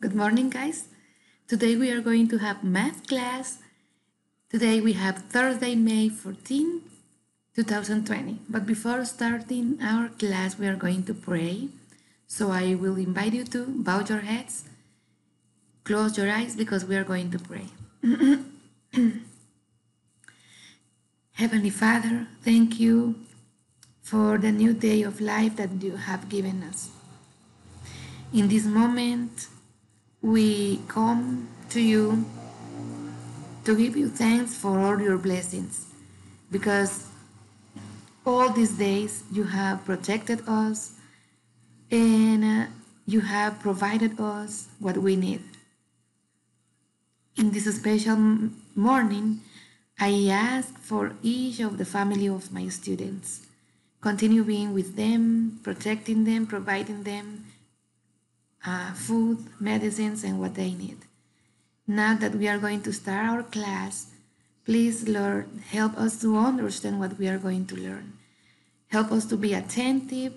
Good morning, guys. Today we are going to have math class. Today we have Thursday, May 14, 2020. But before starting our class, we are going to pray. So I will invite you to bow your heads, close your eyes because we are going to pray. Heavenly Father, thank you for the new day of life that you have given us. In this moment, we come to you to give you thanks for all your blessings because all these days you have protected us and uh, you have provided us what we need. In this special morning, I ask for each of the family of my students. Continue being with them, protecting them, providing them uh, food, medicines, and what they need. Now that we are going to start our class, please, Lord, help us to understand what we are going to learn. Help us to be attentive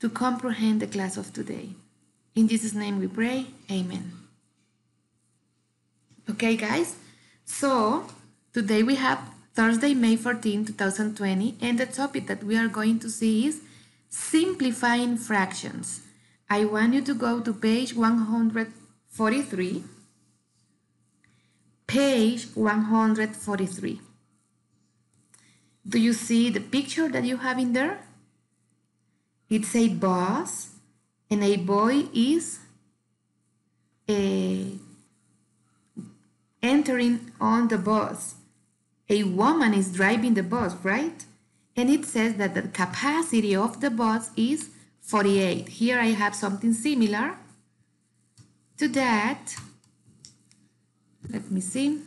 to comprehend the class of today. In Jesus' name we pray. Amen. Okay, guys. So today we have Thursday, May 14, 2020, and the topic that we are going to see is simplifying fractions. I want you to go to page 143. Page 143. Do you see the picture that you have in there? It's a bus and a boy is a, entering on the bus. A woman is driving the bus, right? And it says that the capacity of the bus is 48. Here I have something similar to that. Let me see.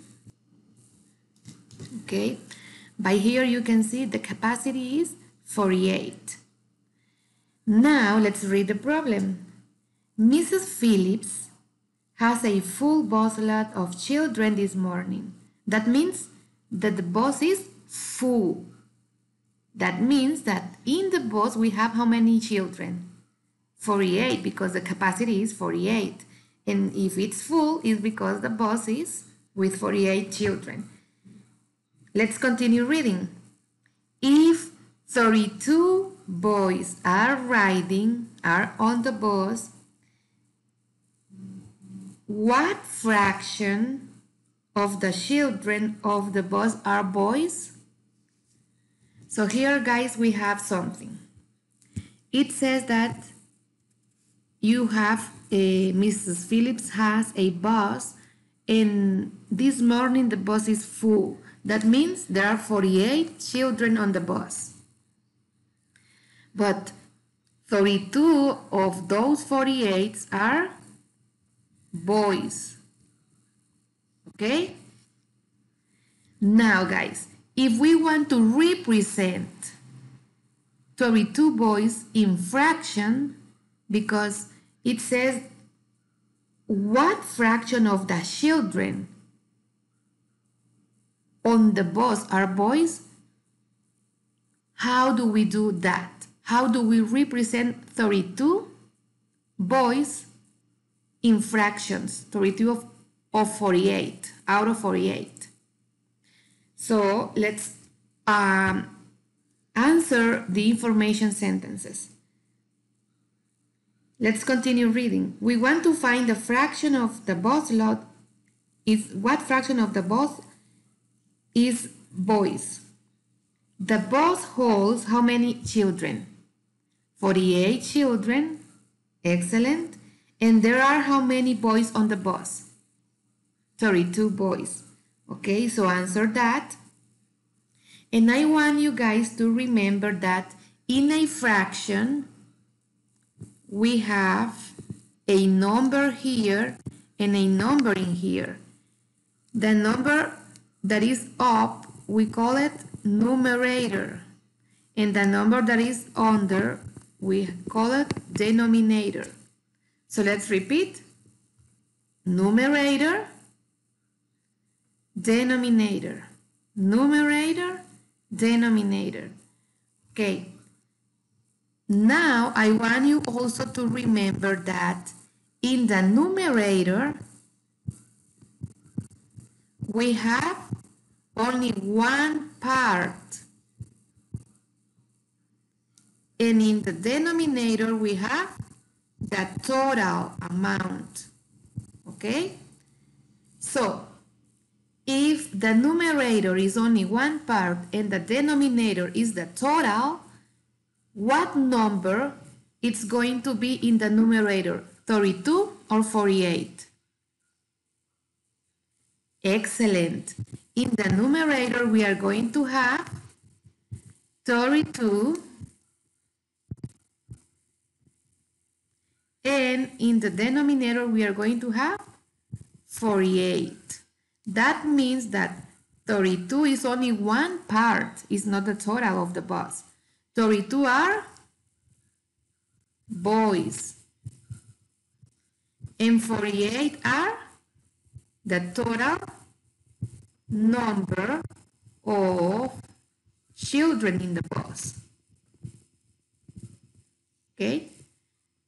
Okay, by here you can see the capacity is 48. Now let's read the problem. Mrs. Phillips has a full bus lot of children this morning. That means that the bus is full. That means that in the bus we have how many children? 48 because the capacity is 48. And if it's full, it's because the bus is with 48 children. Let's continue reading. If 32 boys are riding, are on the bus, what fraction of the children of the bus are boys? So here, guys, we have something. It says that you have eh, a Mrs. Phillips has a bus, and this morning the bus is full. That means there are 48 children on the bus. But 32 of those 48 are boys. Okay? Now, guys, if we want to represent 32 boys in fraction, because it says what fraction of the children on the bus are boys, how do we do that? How do we represent 32 boys in fractions, 32 of, of 48, out of 48? So let's um, answer the information sentences. Let's continue reading. We want to find the fraction of the bus lot is what fraction of the bus is boys. The bus holds how many children? 48 children. Excellent. And there are how many boys on the bus? 32 boys. Okay, so answer that. And I want you guys to remember that in a fraction, we have a number here and a number in here. The number that is up, we call it numerator. And the number that is under, we call it denominator. So let's repeat. Numerator, denominator, numerator, denominator. Okay. Now I want you also to remember that in the numerator, we have only one part. And in the denominator, we have the total amount. Okay? So, if the numerator is only one part and the denominator is the total, what number it's going to be in the numerator, 32 or 48? Excellent. In the numerator, we are going to have 32 and in the denominator, we are going to have 48. That means that 32 is only one part, it's not the total of the bus. 32 are boys. And 48 are the total number of children in the bus. Okay?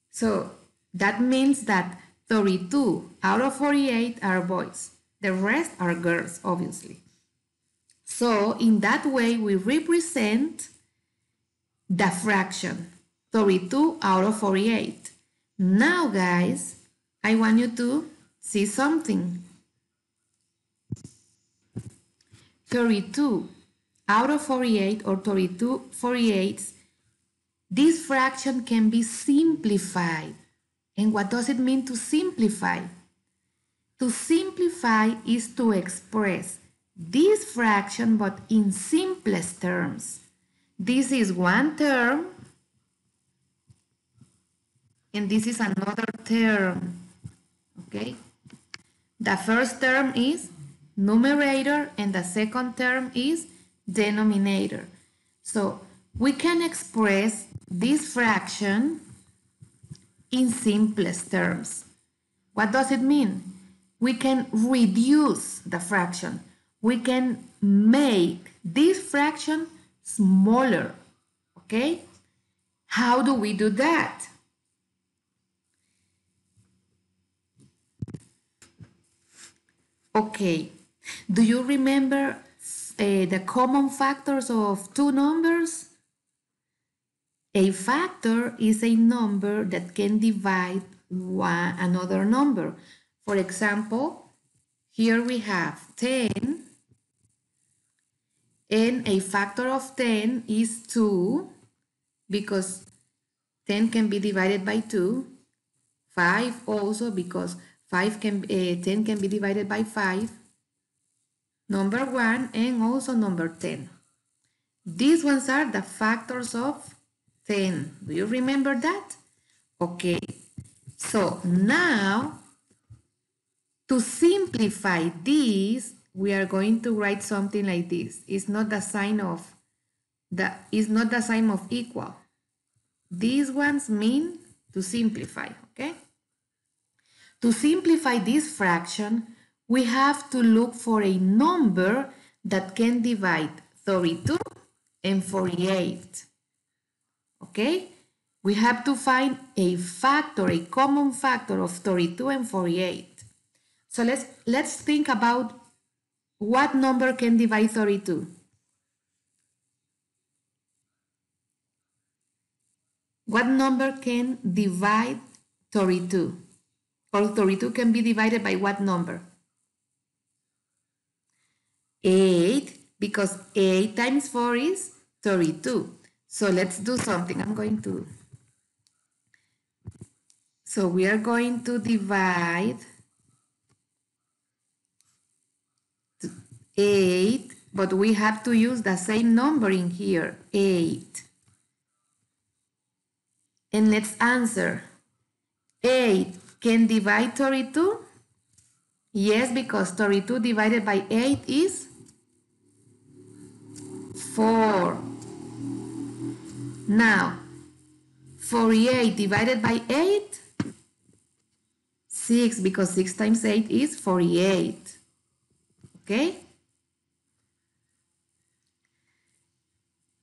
So that means that 32 out of 48 are boys. The rest are girls, obviously. So in that way, we represent the fraction 32 out of 48. Now, guys, I want you to see something. 32 out of 48 or 32 48 this fraction can be simplified. And what does it mean to simplify? To simplify is to express this fraction but in simplest terms. This is one term and this is another term. Okay? The first term is numerator and the second term is denominator. So we can express this fraction in simplest terms. What does it mean? We can reduce the fraction. We can make this fraction smaller, okay? How do we do that? Okay, do you remember uh, the common factors of two numbers? A factor is a number that can divide one another number. For example, here we have 10 and a factor of 10 is 2 because 10 can be divided by 2. 5 also because 5 can uh, 10 can be divided by 5. Number 1 and also number 10. These ones are the factors of 10. Do you remember that? Okay. So now to simplify this, we are going to write something like this. It's not the sign of the is not the sign of equal. These ones mean to simplify, okay? To simplify this fraction, we have to look for a number that can divide 32 and 48. Okay? We have to find a factor, a common factor of 32 and 48. So let's, let's think about what number can divide 32. What number can divide 32? Or 32 can be divided by what number? 8, because 8 times 4 is 32. So let's do something. I'm going to... So we are going to divide 8, but we have to use the same number in here, 8. And let's answer. 8 can divide 32? Yes, because 32 divided by 8 is 4. Now, 48 divided by 8? 6, because 6 times 8 is 48. Okay?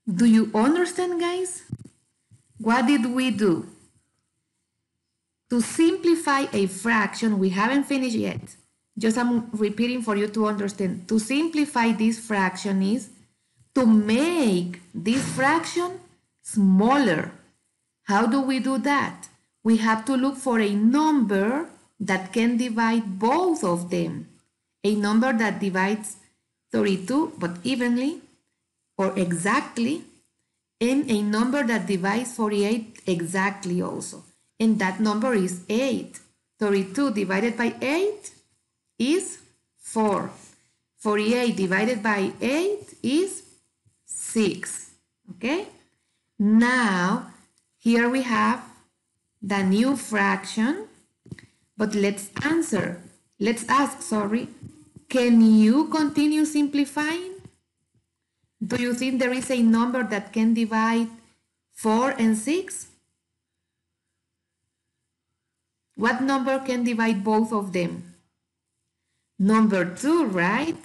Do you understand, guys? What did we do? To simplify a fraction, we haven't finished yet. Just I'm repeating for you to understand. To simplify this fraction is to make this fraction smaller. How do we do that? We have to look for a number that can divide both of them. A number that divides 32 but evenly or exactly and a number that divides 48 exactly also. And that number is 8. 32 divided by 8 is 4. 48 divided by 8 is 6. Okay? Now, here we have the new fraction, but let's answer. Let's ask, sorry, can you continue simplifying? Do you think there is a number that can divide 4 and 6? What number can divide both of them? Number 2, right?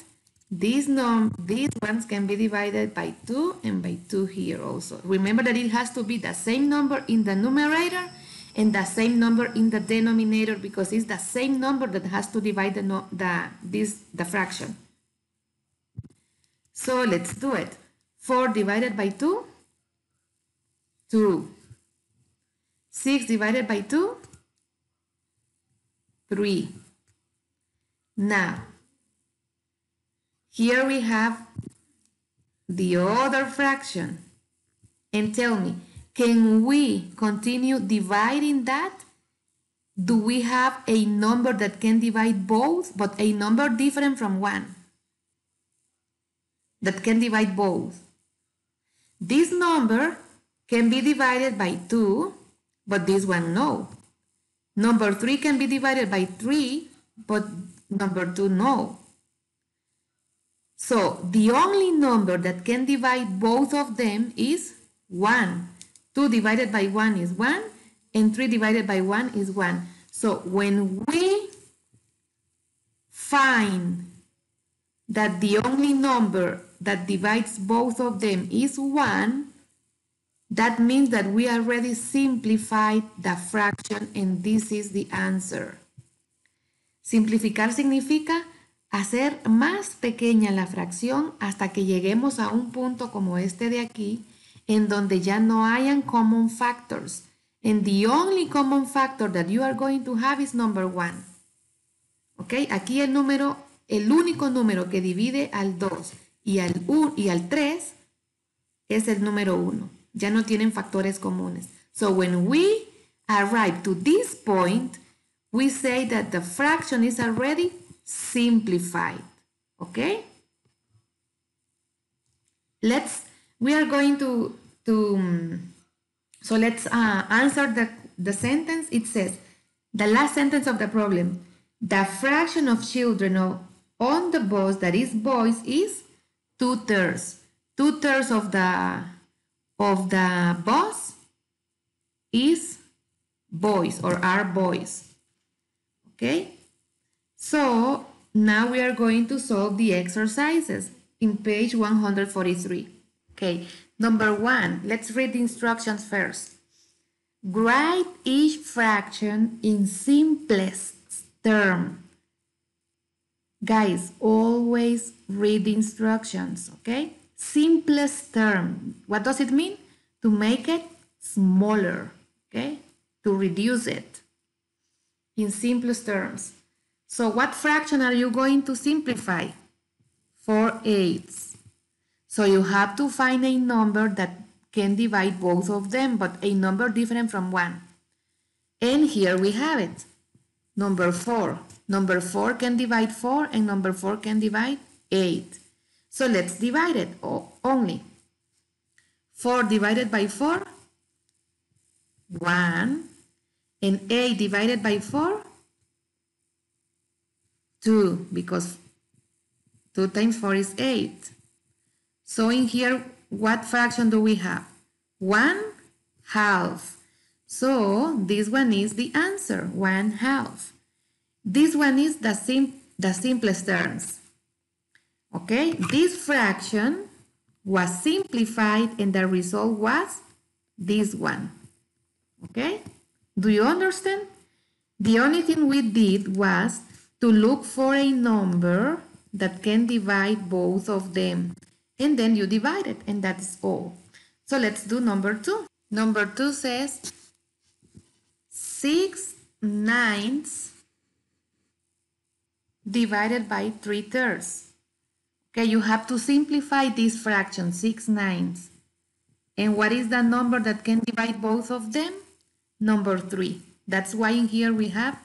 These, num these ones can be divided by 2 and by 2 here also. Remember that it has to be the same number in the numerator and the same number in the denominator because it's the same number that has to divide the, no the, this, the fraction. So let's do it. 4 divided by 2, 2. 6 divided by 2, 3. Now, here we have the other fraction. And tell me, can we continue dividing that? Do we have a number that can divide both, but a number different from 1? That can divide both. This number can be divided by 2, but this one no. Number 3 can be divided by 3, but number 2 no. So the only number that can divide both of them is 1. 2 divided by 1 is 1, and 3 divided by 1 is 1. So when we find that the only number that divides both of them is 1, that means that we already simplified the fraction and this is the answer. Simplificar significa hacer más pequeña la fracción hasta que lleguemos a un punto como este de aquí, en donde ya no hayan common factors. And the only common factor that you are going to have is number 1. ¿Ok? Aquí el número, el único número que divide al 2 y al, y al 3 es el número 1. Ya no tienen factores comunes. So when we arrive to this point, we say that the fraction is already simplified. Okay? Let's, we are going to, to um, so let's uh, answer the, the sentence. It says, the last sentence of the problem, the fraction of children on the bus that is boys is two-thirds. Two-thirds of the, of the bus is boys or are boys. Okay? So now we are going to solve the exercises in page 143. Okay, number one, let's read the instructions first. Write each fraction in simplest term. Guys, always read the instructions, okay? Simplest term. What does it mean? To make it smaller, okay? To reduce it in simplest terms. So what fraction are you going to simplify? 4 eighths. So you have to find a number that can divide both of them, but a number different from 1. And here we have it. Number 4. Number 4 can divide 4 and number 4 can divide 8. So let's divide it only. 4 divided by 4, 1. And 8 divided by 4, 2 because 2 times 4 is 8. So in here, what fraction do we have? 1 half. So this one is the answer, 1 half. This one is the, sim the simplest terms. Okay, this fraction was simplified and the result was this one. Okay, do you understand? The only thing we did was to look for a number that can divide both of them. And then you divide it, and that's all. So let's do number two. Number two says 6 ninths divided by 3 thirds. Okay, you have to simplify this fraction, 6 ninths. And what is the number that can divide both of them? Number 3. That's why in here we have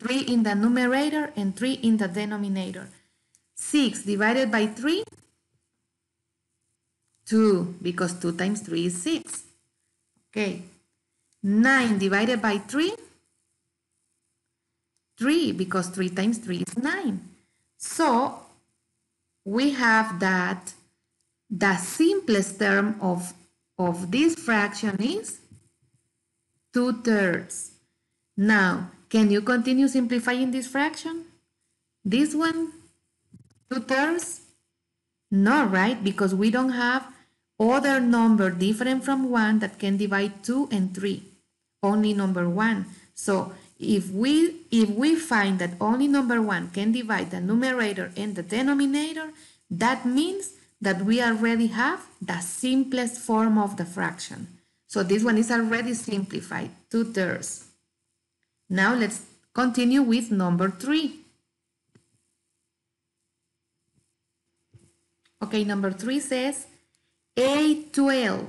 3 in the numerator and 3 in the denominator. 6 divided by 3, 2, because 2 times 3 is 6. Okay. 9 divided by 3, 3, because 3 times 3 is 9. So, we have that the simplest term of, of this fraction is 2 thirds. Now, can you continue simplifying this fraction? This one, 2 thirds? No, right? Because we don't have other number different from 1 that can divide 2 and 3. Only number 1. So if we, if we find that only number 1 can divide the numerator and the denominator, that means that we already have the simplest form of the fraction. So this one is already simplified, 2 thirds. Now let's continue with number 3. Okay, number 3 says A12.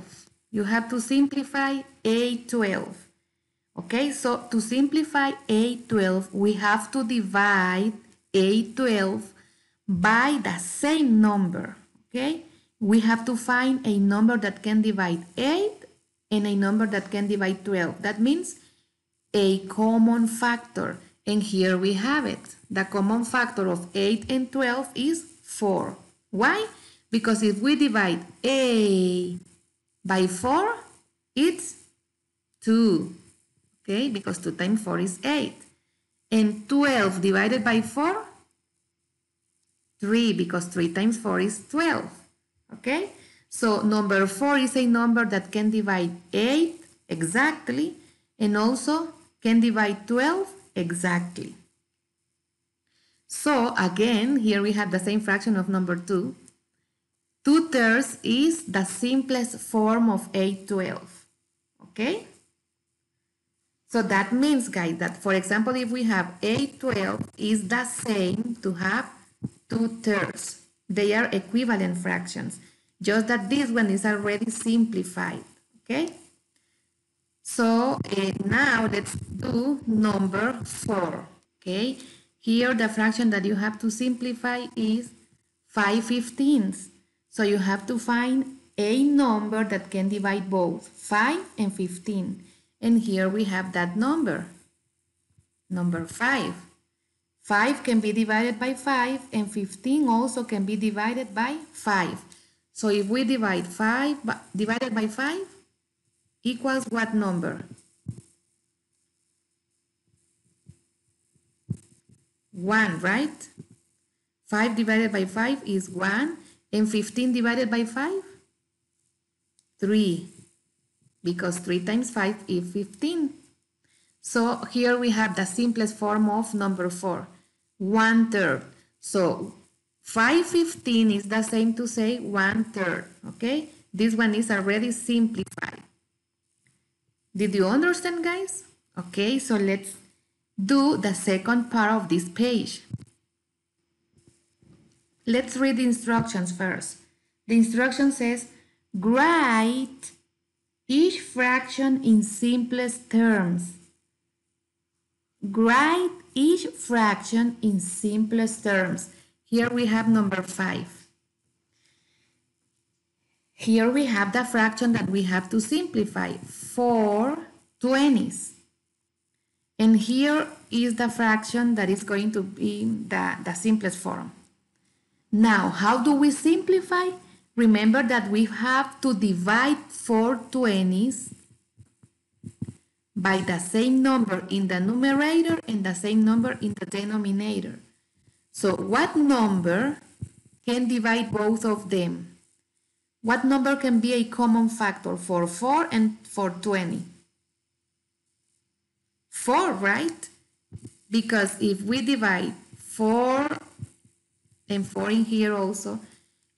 You have to simplify A12. Okay, so to simplify A12, we have to divide A12 by the same number. Okay, we have to find a number that can divide 8 and a number that can divide 12. That means a common factor. And here we have it. The common factor of 8 and 12 is 4. Why? Because if we divide A by 4, it's 2. Okay, because 2 times 4 is 8. And 12 divided by 4, 3, because 3 times 4 is 12. Okay, so number 4 is a number that can divide 8 exactly and also can divide 12 exactly. So again, here we have the same fraction of number 2. 2 thirds is the simplest form of 8 12. Okay? So that means, guys, that for example, if we have 8 12 is the same to have 2 thirds. They are equivalent fractions. Just that this one is already simplified. Okay? So uh, now let's do number 4. Okay? Here the fraction that you have to simplify is 5 fifteenths. So you have to find a number that can divide both 5 and 15. And here we have that number, number 5. 5 can be divided by 5 and 15 also can be divided by 5. So if we divide 5 divided by 5 equals what number? 1, right? 5 divided by 5 is 1 and 15 divided by 5? 3 because 3 times 5 is 15. So here we have the simplest form of number 4, 1 third. So 5 15 is the same to say 1 third, okay? This one is already simplified. Did you understand, guys? Okay, so let's do the second part of this page. Let's read the instructions first. The instruction says, write each fraction in simplest terms. Write each fraction in simplest terms. Here we have number 5. Here we have the fraction that we have to simplify, 4 twenties. And here is the fraction that is going to be the, the simplest form. Now, how do we simplify? Remember that we have to divide 4 20s by the same number in the numerator and the same number in the denominator. So what number can divide both of them? What number can be a common factor for 4 and for 20? 4, right? Because if we divide 4 and 4 in here also,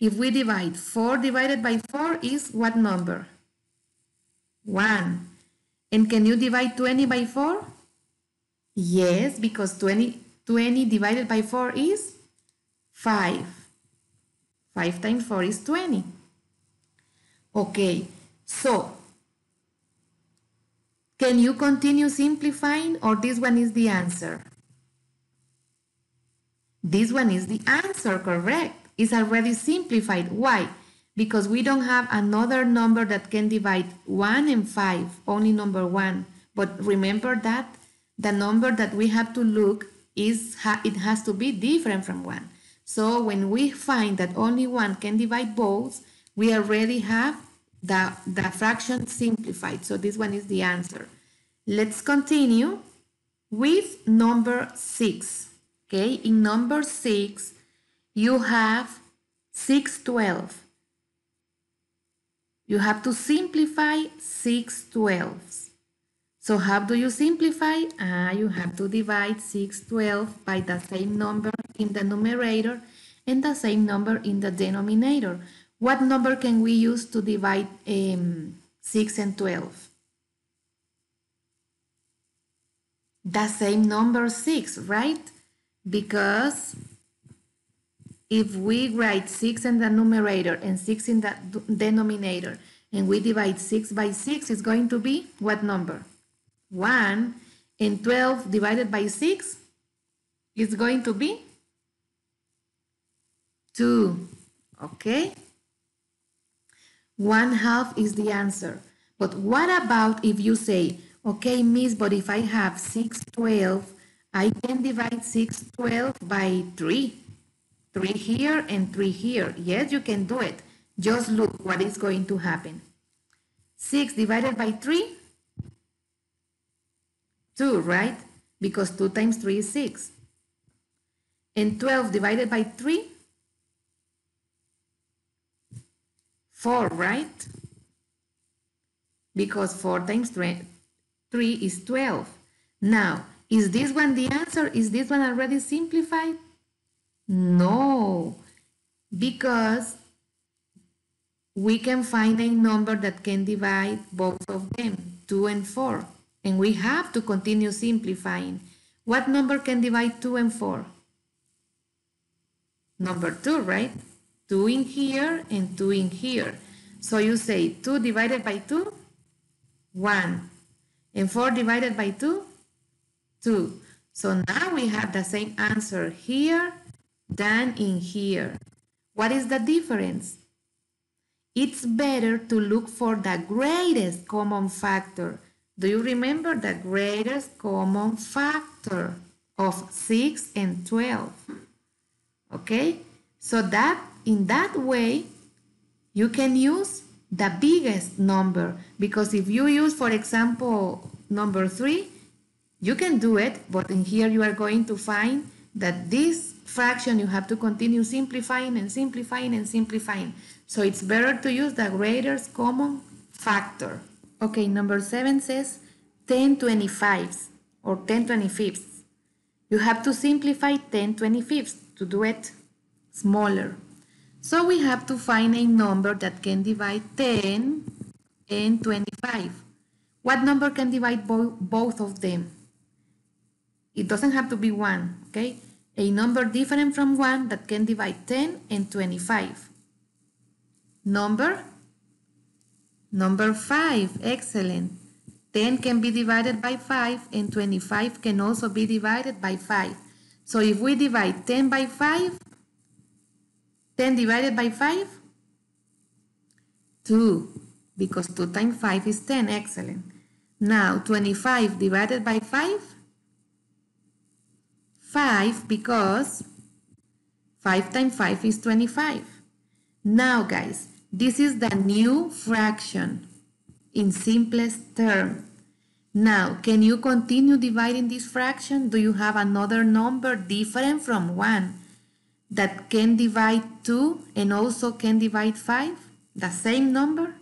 if we divide 4 divided by 4 is what number? 1. And can you divide 20 by 4? Yes, because 20, 20 divided by 4 is 5. 5 times 4 is 20. Okay, so can you continue simplifying or this one is the answer? This one is the answer, correct? It's already simplified. Why? Because we don't have another number that can divide 1 and 5, only number 1. But remember that the number that we have to look is it has to be different from 1. So when we find that only 1 can divide both, we already have the, the fraction simplified. So this one is the answer. Let's continue with number 6. Okay, in number 6, you have 6 12. You have to simplify 6 12s. So how do you simplify? Ah, you have to divide 6 12 by the same number in the numerator and the same number in the denominator. What number can we use to divide um, 6 and 12? The same number 6, right? Because if we write 6 in the numerator and 6 in the denominator and we divide 6 by 6, it's going to be what number? 1 and 12 divided by 6 is going to be 2. Okay? 1 half is the answer. But what about if you say, okay, miss, but if I have 6 12, I can divide 6 12 by 3. 3 here and 3 here. Yes, you can do it. Just look what is going to happen. 6 divided by 3? 2, right? Because 2 times 3 is 6. And 12 divided by 3? 4, right? Because 4 times 3, 3 is 12. Now, is this one the answer? Is this one already simplified? No, because we can find a number that can divide both of them, 2 and 4. And we have to continue simplifying. What number can divide 2 and 4? Number 2, right? 2 in here and 2 in here. So you say 2 divided by 2, 1. And 4 divided by 2, 2. So now we have the same answer here than in here. What is the difference? It's better to look for the greatest common factor. Do you remember the greatest common factor of 6 and 12? Okay, so that in that way, you can use the biggest number because if you use, for example, number 3, you can do it, but in here you are going to find that this fraction you have to continue simplifying and simplifying and simplifying. So it's better to use the greatest common factor. Okay, number seven says 10 25ths or 10 25ths. You have to simplify 10 25ths to do it smaller. So we have to find a number that can divide 10 and 25. What number can divide bo both of them? It doesn't have to be 1, okay? A number different from 1 that can divide 10 and 25. Number? Number 5, excellent. 10 can be divided by 5 and 25 can also be divided by 5. So if we divide 10 by 5, 10 divided by 5, 2, because 2 times 5 is 10, excellent. Now 25 divided by 5, 5 because 5 times 5 is 25. Now guys, this is the new fraction in simplest term. Now, can you continue dividing this fraction? Do you have another number different from 1 that can divide 2 and also can divide 5? The same number?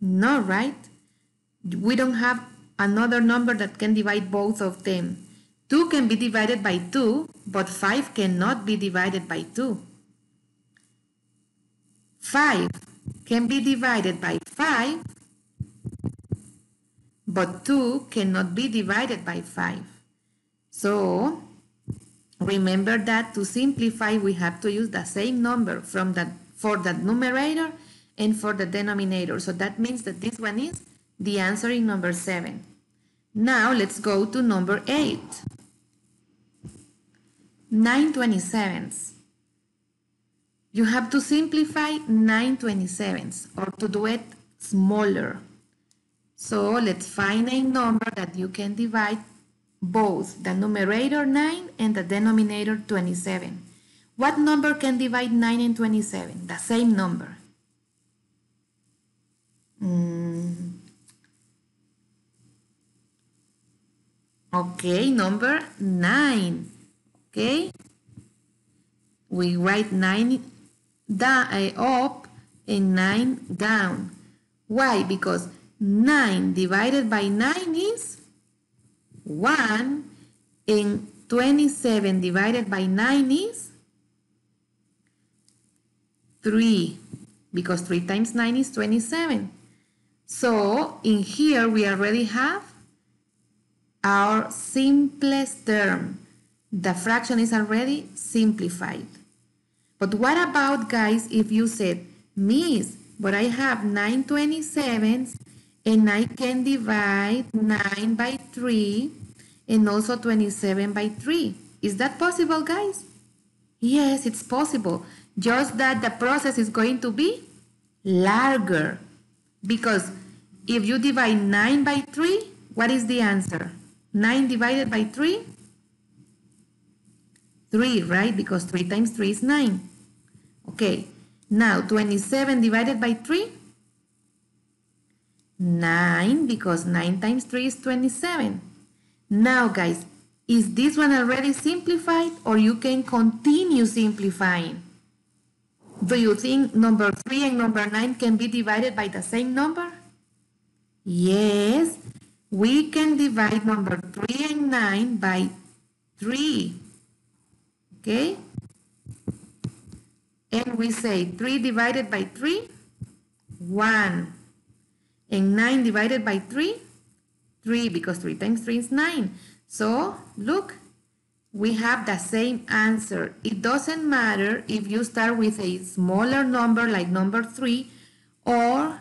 No, right? We don't have another number that can divide both of them. 2 can be divided by 2, but 5 cannot be divided by 2. 5 can be divided by 5, but 2 cannot be divided by 5. So, remember that to simplify, we have to use the same number from the, for the numerator and for the denominator. So that means that this one is the answer in number 7. Now let's go to number 8. 9 27ths. You have to simplify 9 27ths or to do it smaller. So let's find a number that you can divide both the numerator 9 and the denominator 27. What number can divide 9 and 27? The same number. Mm. Okay, number 9. Okay? We write 9 down, uh, up and 9 down. Why? Because 9 divided by 9 is 1 and 27 divided by 9 is 3 because 3 times 9 is 27. So in here we already have our simplest term. The fraction is already simplified. But what about guys if you said, Miss, but I have 9 27s and I can divide 9 by 3 and also 27 by 3. Is that possible guys? Yes, it's possible. Just that the process is going to be larger. Because if you divide 9 by 3, what is the answer? 9 divided by 3? 3, right? Because 3 times 3 is 9. Okay, now 27 divided by 3? 9, because 9 times 3 is 27. Now, guys, is this one already simplified or you can continue simplifying? Do you think number 3 and number 9 can be divided by the same number? Yes, we can divide number 3 and 9 by 3. Okay? And we say 3 divided by 3, 1. And 9 divided by 3, 3 because 3 times 3 is 9. So, look, we have the same answer. It doesn't matter if you start with a smaller number like number 3 or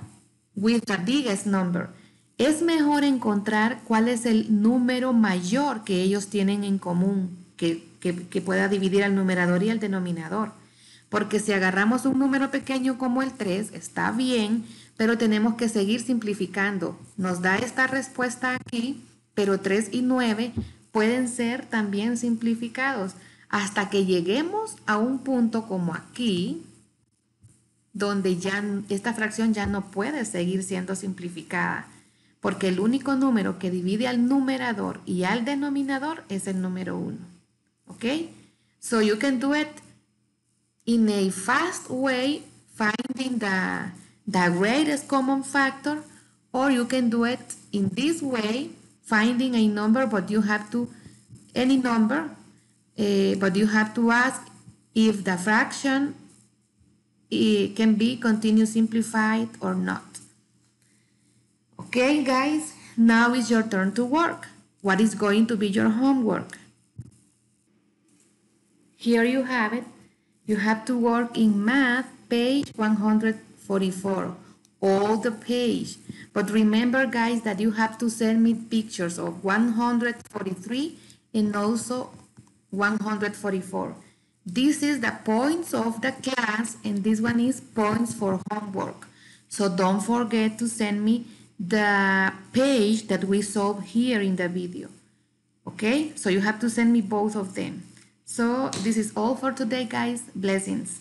with the biggest number. Es mejor encontrar cuál es el número mayor que ellos tienen en común, que, que, pueda dividir al numerador y al denominador. Porque si agarramos un número pequeño como el 3, está bien, pero tenemos que seguir simplificando. Nos da esta respuesta aquí, pero 3 y 9 pueden ser también simplificados hasta que lleguemos a un punto como aquí, donde ya esta fracción ya no puede seguir siendo simplificada, porque el único número que divide al numerador y al denominador es el número 1. ¿Ok? So you can do it in a fast way, finding the, the greatest common factor, or you can do it in this way, finding a number, but you have to, any number, uh, but you have to ask if the fraction it can be continuous simplified or not. Okay, guys, now is your turn to work. What is going to be your homework? Here you have it. You have to work in math, page 144, all the page. But remember, guys, that you have to send me pictures of 143 and also 144. This is the points of the class, and this one is points for homework. So don't forget to send me the page that we saw here in the video. Okay, so you have to send me both of them. So this is all for today, guys. Blessings.